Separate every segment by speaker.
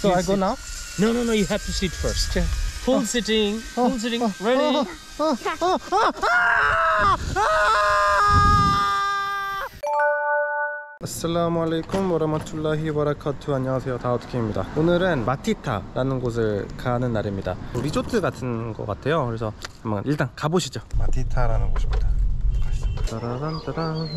Speaker 1: So I go now?
Speaker 2: No, no, no. You have to sit first. Full sitting. Full sitting. Ready?
Speaker 1: 아슬라무 알레이쿰 와라마툴라히 바라카투 안녕하세요. 다우트키입니다. 오늘은 마티타라는 곳을 가는 날입니다. 리조트 같은 것 같아요. 그래서 한번 일단 가보시죠. 마티타라는 곳입니다. 가시죠. 따라란 따란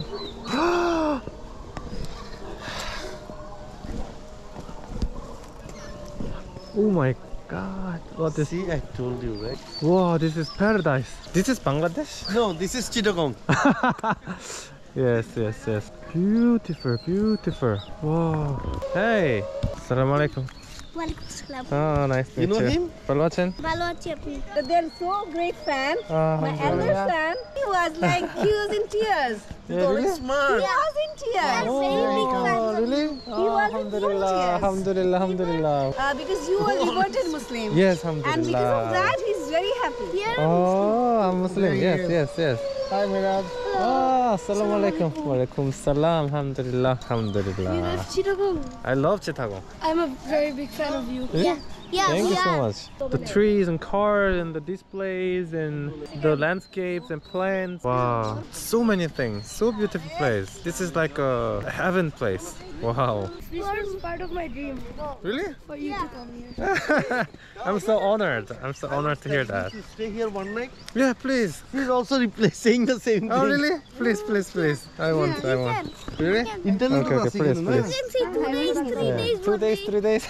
Speaker 1: Oh my god. What is
Speaker 3: See, I told you, right?
Speaker 1: Wow, this is paradise. This is Bangladesh?
Speaker 3: No, this is Chittagong.
Speaker 1: yes, yes, yes. Beautiful, beautiful. Wow. Hey. Assalamu alaikum.
Speaker 4: Walaikum salam.
Speaker 1: Oh, nice to
Speaker 3: You
Speaker 1: meet
Speaker 3: know
Speaker 1: you.
Speaker 3: him?
Speaker 1: Balo achen?
Speaker 4: Balo achi apni.
Speaker 5: They're so great fan.
Speaker 1: Ah,
Speaker 5: My
Speaker 1: alhamdulillah.
Speaker 5: elder son, he was like, he was in tears.
Speaker 1: Yeah, really?
Speaker 5: He was in tears.
Speaker 4: Oh, very big fan.
Speaker 1: Oh, really?
Speaker 5: He was in
Speaker 1: alhamdulillah,
Speaker 5: tears.
Speaker 1: alhamdulillah, alhamdulillah.
Speaker 5: Uh, because you are converted Muslim.
Speaker 1: Yes,
Speaker 5: And
Speaker 1: alhamdulillah.
Speaker 5: because of that, he's very happy.
Speaker 4: Yeah.
Speaker 1: Oh, I'm Muslim. Yes, yes, yes. Hi, Mirab. Ah, assalamu alaikum. Wa alaikum salam. Alhamdulillah, alhamdulillah.
Speaker 4: Chittagong.
Speaker 1: I love Chittagong.
Speaker 4: I'm a very big fan of you.
Speaker 1: Really?
Speaker 4: Yeah,
Speaker 1: Thank
Speaker 4: we
Speaker 1: you so much. The trees and cars and the displays and the landscapes and plants. Wow. So many things. So beautiful place. This is like a heaven place. Wow.
Speaker 4: This was part of my dream
Speaker 1: Really?
Speaker 4: for you to come here.
Speaker 1: I'm so honored. I'm so honored to hear that.
Speaker 3: You stay here one night.
Speaker 1: Yeah, please.
Speaker 3: He's also replacing the same thing.
Speaker 1: Oh, really? really? Please, please, please. I want, I want. Really?
Speaker 3: Internet
Speaker 1: okay, okay, please, please.
Speaker 4: Two ah, days, three days,
Speaker 1: Two days, three days.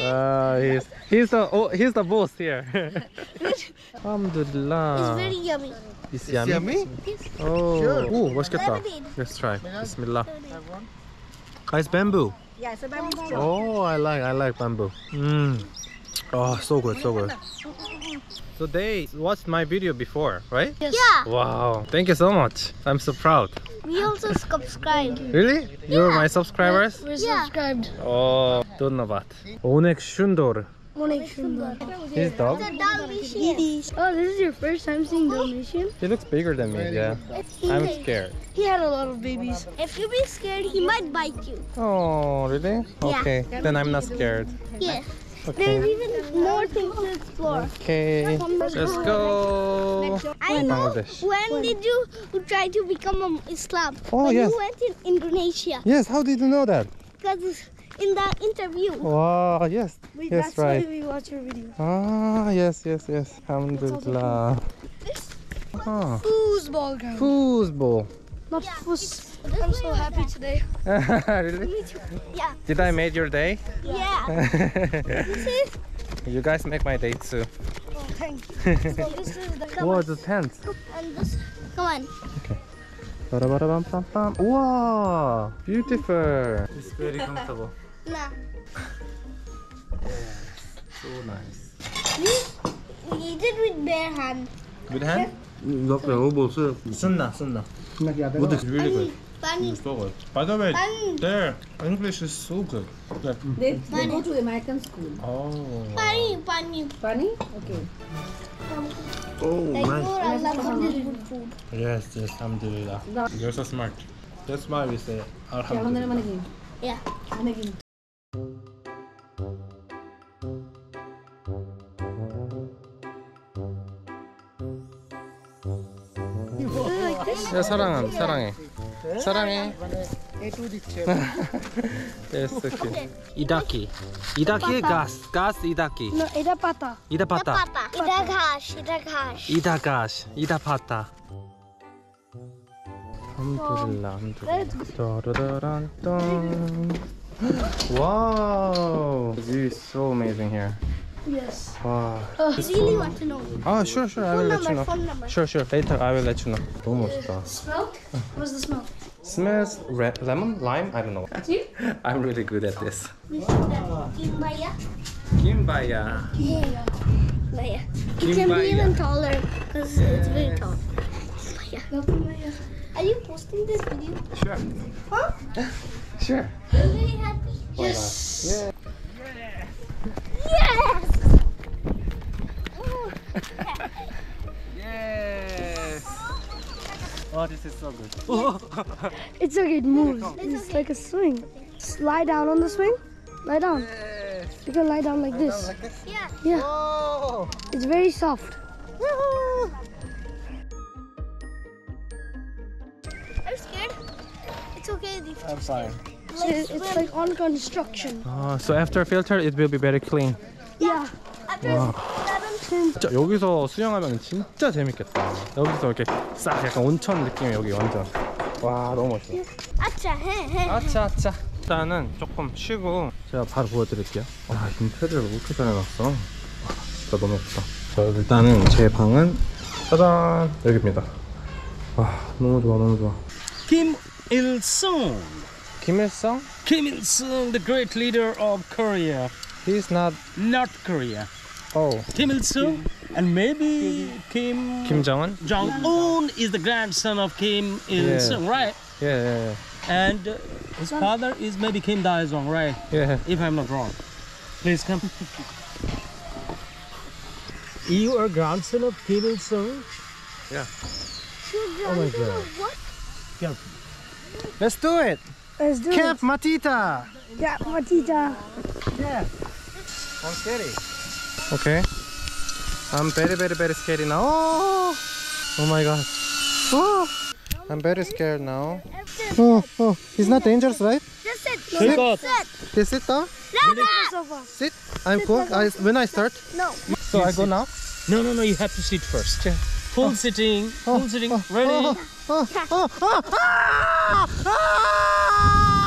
Speaker 1: uh, he's, he's, the, oh, he's the boss here. Alhamdulillah.
Speaker 4: It's very yummy.
Speaker 1: It's
Speaker 3: yummy? yummy?
Speaker 1: Oh,
Speaker 3: sure.
Speaker 1: Ooh, what's
Speaker 4: that?
Speaker 1: Let's try. Bismillah. Oh, it's bamboo.
Speaker 5: Yeah, it's a bamboo.
Speaker 1: Oh, I like, I like bamboo. Mm. Oh, so good, so good. So they watched my video before, right? Yes.
Speaker 4: Yeah.
Speaker 1: Wow. Thank you so much. I'm so proud.
Speaker 4: We also subscribe.
Speaker 1: Really? You're my subscribers?
Speaker 4: We're, Yeah. subscribed.
Speaker 1: Oh, don't know that.
Speaker 4: Onek Shundor.
Speaker 1: His dog? Dalmatian.
Speaker 4: Oh, this is your first time seeing Dalmatian?
Speaker 1: He looks bigger than me, yeah. I'm scared.
Speaker 4: He had a lot of babies. If you be scared, he might bite you.
Speaker 1: Oh, really?
Speaker 4: Yeah.
Speaker 1: Okay, then I'm not scared.
Speaker 4: Yeah. Yeah.
Speaker 1: There's
Speaker 4: even more things to explore.
Speaker 1: Okay. Let's go.
Speaker 4: I know. When did you try to become a Islam?
Speaker 1: Oh,
Speaker 4: when
Speaker 1: yes.
Speaker 4: you went in Indonesia.
Speaker 1: Yes. How did you know that?
Speaker 4: Because in the interview.
Speaker 1: Wow. Yes.
Speaker 4: We,
Speaker 1: Yes,
Speaker 4: that's
Speaker 1: right.
Speaker 4: why we watch your video.
Speaker 1: Ah. Yes. Yes. Yes. Alhamdulillah. Ah.
Speaker 4: Foosball ground.
Speaker 1: Foosball.
Speaker 4: Not foos. I'm so happy today.
Speaker 1: really?
Speaker 4: Me too. Yeah.
Speaker 1: Did I made your day?
Speaker 4: Yeah. this is.
Speaker 1: you guys make my day too.
Speaker 4: Oh, thank you. so this is the.
Speaker 1: Whoa,
Speaker 4: on.
Speaker 1: the tent.
Speaker 4: And this. Come on.
Speaker 1: Ba-da-ba-da-bam-bam-bam. Wow, beautiful. It's very comfortable.
Speaker 4: Nah.
Speaker 1: So nice.
Speaker 4: We eat it with bare hand.
Speaker 1: Good hand?
Speaker 3: Look, almost.
Speaker 1: Sunna, sunna. What is really good?
Speaker 4: Bunny.
Speaker 1: So good. By the way,
Speaker 4: Bunny.
Speaker 1: their English is so good. Like,
Speaker 5: they, they go to American school.
Speaker 1: oh.
Speaker 4: Bunny. Bunny.
Speaker 5: Funny? Okay.
Speaker 3: Oh,
Speaker 4: Like
Speaker 3: nice.
Speaker 4: more, I love some good food.
Speaker 1: Yes, yes, alhamdulillah. You're so smart. That's why we say alhamdulillah.
Speaker 4: Yeah. like this.
Speaker 1: 야, 사랑함, 사랑해. 사랑해. yes, so cute. Idaki. Idaki gas. Gas idaki.
Speaker 4: No, ida pata.
Speaker 1: Ida pata.
Speaker 4: Ida ghash. Ida ghash.
Speaker 1: Ida gas. Ida pata. Alhamdulillah, alhamdulillah. Da-da-da-dun-dun. Wow, the view is so amazing here.
Speaker 4: Yes.
Speaker 1: Wow.
Speaker 4: Uh, I really want to know.
Speaker 1: Oh, sure, sure. I will let you know. Sure, sure. Later, I will let you know. Almost. done. Uh,
Speaker 4: smell? What's the smell?
Speaker 1: Smells red, lemon, lime. I don't know. You? I'm really good at this.
Speaker 4: Kimbaya.
Speaker 1: Kimbaya.
Speaker 4: Yeah. Kimbaya. It can be even taller because yeah. it's very tall. Kimbaya. Are you posting this video?
Speaker 1: Sure.
Speaker 4: Huh?
Speaker 1: sure.
Speaker 4: Are you really happy?
Speaker 1: Yes. Yeah.
Speaker 4: Yes.
Speaker 1: Oh, this is so good.
Speaker 6: It's okay, it moves. It's like a swing.
Speaker 4: Just lie down on the swing. Lie down. You can lie down like this. Yeah. Yeah.
Speaker 1: Oh.
Speaker 4: It's very soft. Are you scared? It's okay.
Speaker 1: I'm fine.
Speaker 4: It's, it's like on construction.
Speaker 1: 아, so after filter it will be very clean.
Speaker 4: Yeah. After
Speaker 1: Wow. 진짜 여기서 수영하면 진짜 재밌겠다. 여기서 이렇게 싹 약간 온천 느낌이 여기 완전. 와 너무 멋있어.
Speaker 4: 아차, 해, 해.
Speaker 1: 아차 아차. 일단은 조금 쉬고 제가 바로 보여드릴게요. 아 인테리어를 이렇게 잘 해놨어. 와, 진짜 너무 예쁘다. 자 일단은 제 방은 짜잔 여기입니다. 와 너무 좋아 너무 좋아. 김일성?
Speaker 2: Kim Il Sung, the great leader of Korea,
Speaker 1: He's not.
Speaker 2: North Korea.
Speaker 1: Oh.
Speaker 2: Kim Il Sung, and maybe Kim
Speaker 1: Kim Jong Un.
Speaker 2: Jong Un is the grandson of Kim Il
Speaker 1: yeah.
Speaker 2: Sung, right?
Speaker 1: Yeah, yeah, yeah.
Speaker 2: And uh, his father is maybe Kim Dae Jong, right?
Speaker 1: Yeah.
Speaker 2: If I'm not wrong. Please come. you are grandson of Kim Il Sung. Yeah.
Speaker 1: Oh my God.
Speaker 4: What?
Speaker 1: Let's do it.
Speaker 4: Let's do
Speaker 1: Camp
Speaker 4: it. Matita. Camp Matita.
Speaker 1: Yeah. One city. Okay. I'm very very very scary now. Oh, oh my god. Oh, I'm very scared now. Oh, oh, it's not dangerous, right?
Speaker 4: Just sit.
Speaker 2: Take off.
Speaker 4: Sit.
Speaker 1: They sit down.
Speaker 4: Sofa.
Speaker 1: Sit. I'm cool. I, when I start,
Speaker 4: No.
Speaker 1: so I go now.
Speaker 2: No, no, no, you have to sit first. Full sitting, full sitting, ready?
Speaker 1: Oh, oh, oh, oh, ah! Ah!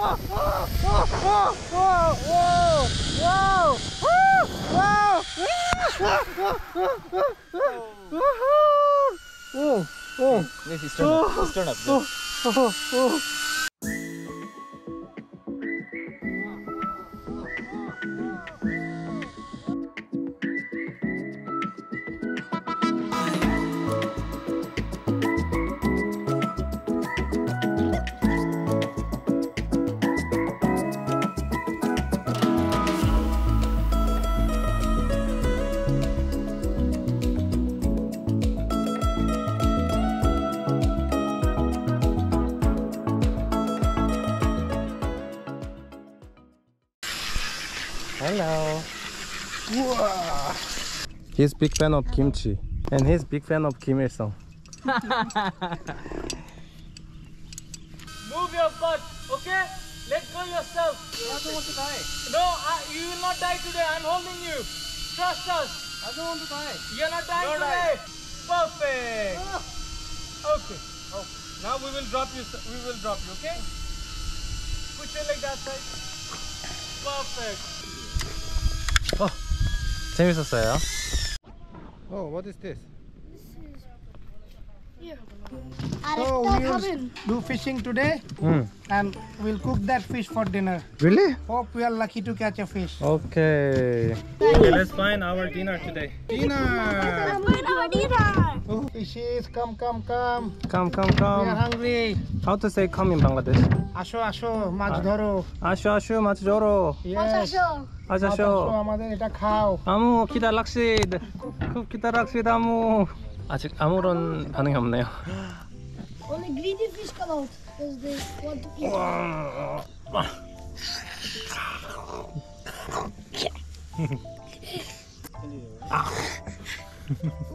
Speaker 1: Oh, oh, oh, oh, oh, whoa, whoa, whoa, whoa, whoa, whoa.
Speaker 2: Yes, he's turn up. He's turn up.
Speaker 1: Oh, oh, oh. Hello. He's big fan of kimchi, and he's big fan of Kim Il Sung.
Speaker 2: Move your butt, okay? Let go yourself. I don't want to die. No, I, you will not die today. I'm holding you. Trust us. I don't want to die. You're not dying today. Perfect. Okay. Okay. Now we will drop you. We will drop you. Okay? Put your leg that side. Perfect.
Speaker 1: 재밌었어요. Oh, what is this?
Speaker 3: So we will do fishing today
Speaker 1: Hmm.
Speaker 3: and we'll cook that fish for dinner.
Speaker 1: Really?
Speaker 3: Hope we are lucky to catch a fish.
Speaker 1: Okay. Okay, let's find our dinner today. Dinner.
Speaker 3: Oh, fishes, come, come, come.
Speaker 1: Come, come,
Speaker 3: We are
Speaker 1: come.
Speaker 3: hungry.
Speaker 1: How to say come in Bangladesh?
Speaker 3: আসো আসো মাছ ধরো
Speaker 1: 아슈 아슈 마치 저로.
Speaker 3: Yes. মাছ আসো,
Speaker 1: 아샤쇼.
Speaker 3: আমাদের এটা খাও
Speaker 1: 아무 기다 락시드. 급 기다 락시드 아무. 아직 아무런 반응이 없네요.
Speaker 4: Only greedy fish come out because they want to eat.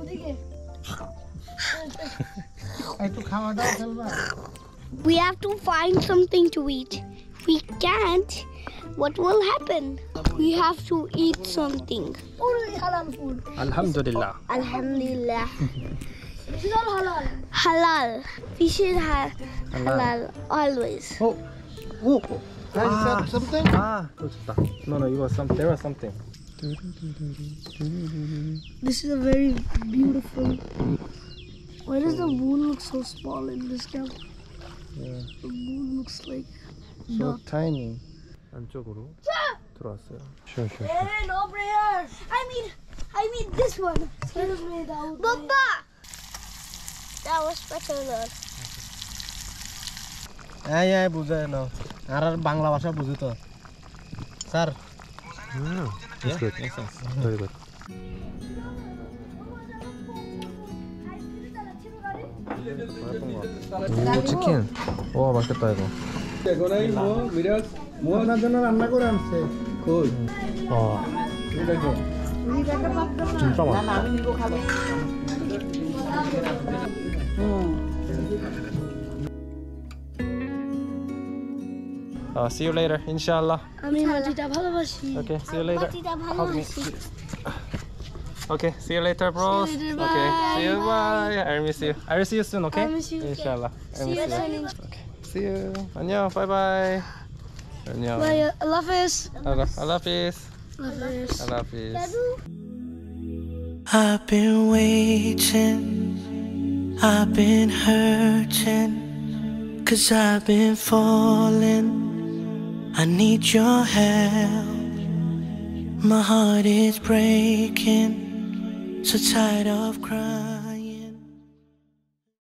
Speaker 4: ওদিকে।
Speaker 3: একটু খাওয়া দাওয়া ফেলবা
Speaker 4: we have to find something to eat. We can't, what will happen? We have to eat something. Only halal food.
Speaker 1: Alhamdulillah.
Speaker 4: Alhamdulillah. This is all halal. Halal. We should have halal. halal.
Speaker 1: always. Oh,
Speaker 3: oh. oh. Ah. Something?
Speaker 1: Ah, no, no, you were some. There was something.
Speaker 4: This is a very beautiful. Why does the moon look so small in this camp?
Speaker 1: Yeah.
Speaker 4: The moon looks like.
Speaker 1: So tiny. 안쪽으로 들어왔어요. Sure, sure, sure.
Speaker 4: Hey, no prayers. I mean, I mean this one. Excuse me, Dawood. Papa. That was better than.
Speaker 3: হ্যাঁ হ্যাঁ বুঝে নাও আর আর বাংলা ভাষা বুঝি তো sir
Speaker 1: Mm, it's good. Makes sense. Very good. 오 치킨. 와 맛있겠다 이거.
Speaker 3: আপনার জন্য রান্না করে আনছে
Speaker 1: 와 진짜 맛있다 Uh, see you later, inshallah. Okay, see you later. Hug me. Okay, see you later, bros.
Speaker 4: See you later,
Speaker 1: okay, see you. Bye. I miss you. I will see you soon. Okay.
Speaker 4: I miss you.
Speaker 1: Inshallah. I miss
Speaker 4: see
Speaker 1: you. Okay. See you. 안녕. Bye bye. 안녕.
Speaker 4: Bye. I love
Speaker 1: you. I love.
Speaker 4: you. I
Speaker 1: love you. I love you.
Speaker 6: I've been waiting. I've been hurting. Cause I've been falling. I need your help. My heart is breaking, so tired of crying.